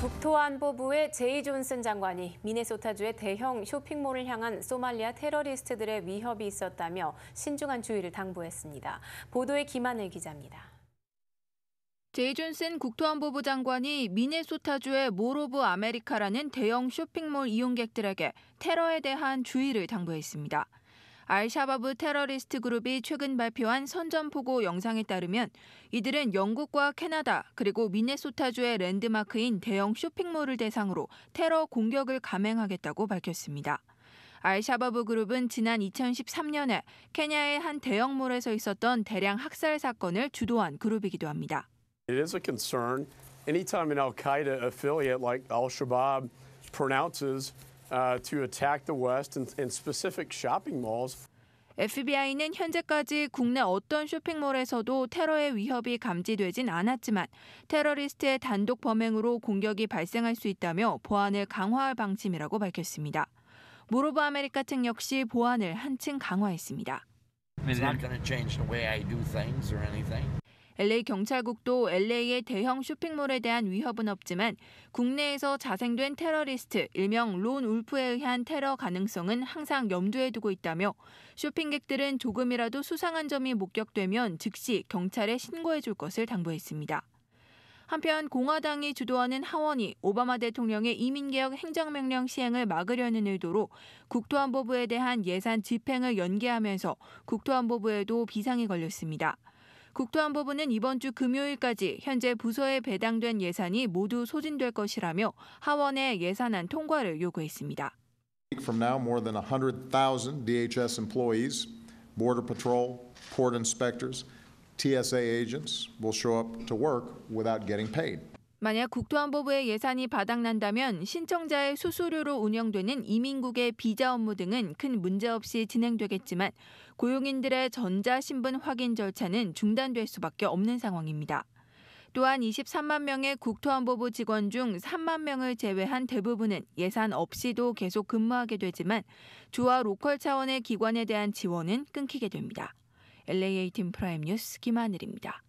국토안보부의 제이 존슨 장관이 미네소타주의 대형 쇼핑몰을 향한 소말리아 테러리스트들의 위협이 있었다며 신중한 주의를 당부했습니다. 보도에 김하늘 기자입니다. 제이 존슨 국토안보부 장관이 미네소타주의 몰 오브 아메리카라는 대형 쇼핑몰 이용객들에게 테러에 대한 주의를 당부했습니다. 알샤바브 테러리스트 그룹이 최근 발표한 선전포고 영상에 따르면 이들은 영국과 캐나다 그리고 미네소타주의 랜드마크인 대형 쇼핑몰을 대상으로 테러 공격을 감행하겠다고 밝혔습니다. 알샤바브 그룹은 지난 2013년에 케냐의 한 대형몰에서 있었던 대량 학살 사건을 주도한 그룹이기도 합니다. It is a concern anytime an Al Qaeda affiliate like Al Shabaab pronounces to attack the West and, and specific shopping malls. FBI는 현재까지 국내 어떤 쇼핑몰에서도 테러의 위협이 감지되진 않았지만 테러리스트의 단독 범행으로 공격이 발생할 수 있다며 보안을 강화할 방침이라고 밝혔습니다. 몰 오브 아메리카 측 역시 보안을 한층 강화했습니다. It's not going to change the way I do things or anything. LA 경찰국도 LA의 대형 쇼핑몰에 대한 위협은 없지만 국내에서 자생된 테러리스트 일명 lone wolf에 의한 테러 가능성은 항상 염두에 두고 있다며 쇼핑객들은 조금이라도 수상한 점이 목격되면 즉시 경찰에 신고해 줄 것을 당부했습니다. 한편 공화당이 주도하는 하원이 오바마 대통령의 이민개혁 행정명령 시행을 막으려는 의도로 국토안보부에 대한 예산 집행을 연기하면서 국토안보부에도 비상이 걸렸습니다. 국토안보부는 이번 주 금요일까지 현재 부서에 배당된 예산이 모두 소진될 것이라며 하원의 예산안 통과를 요구했습니다. From now, more than 100,000 DHS employees, Border Patrol, port inspectors, TSA agents will show up to work without getting paid. 만약 국토안보부의 예산이 바닥난다면 신청자의 수수료로 운영되는 이민국의 비자 업무 등은 큰 문제 없이 진행되겠지만 고용인들의 전자 신분 확인 절차는 중단될 수밖에 없는 상황입니다. 또한 23만 명의 국토안보부 직원 중 3만 명을 제외한 대부분은 예산 없이도 계속 근무하게 되지만 주와 로컬 차원의 기관에 대한 지원은 끊기게 됩니다. LAA 팀 프라임 뉴스 김하늘입니다.